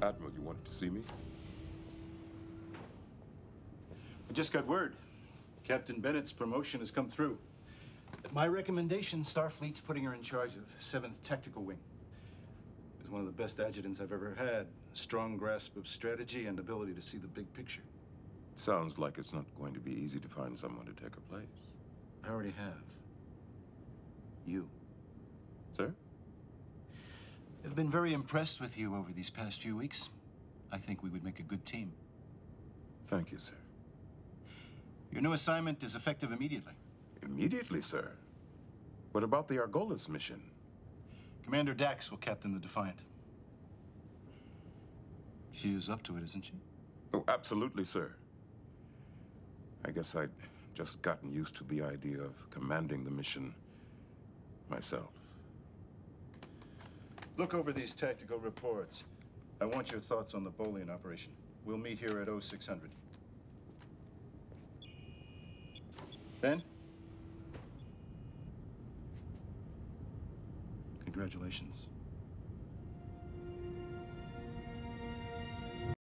Admiral, you wanted to see me? I just got word. Captain Bennett's promotion has come through. At my recommendation, Starfleet's putting her in charge of 7th Tactical Wing. He's one of the best adjutants I've ever had. A Strong grasp of strategy and ability to see the big picture. Sounds like it's not going to be easy to find someone to take her place. I already have. You. I've been very impressed with you over these past few weeks. I think we would make a good team. Thank you, sir. Your new assignment is effective immediately. Immediately, sir. What about the Argolis mission? Commander Dax will captain the Defiant. She is up to it, isn't she? Oh, absolutely, sir. I guess I'd just gotten used to the idea of commanding the mission myself. Look over these tactical reports. I want your thoughts on the Bolian operation. We'll meet here at 0600. Ben? Congratulations.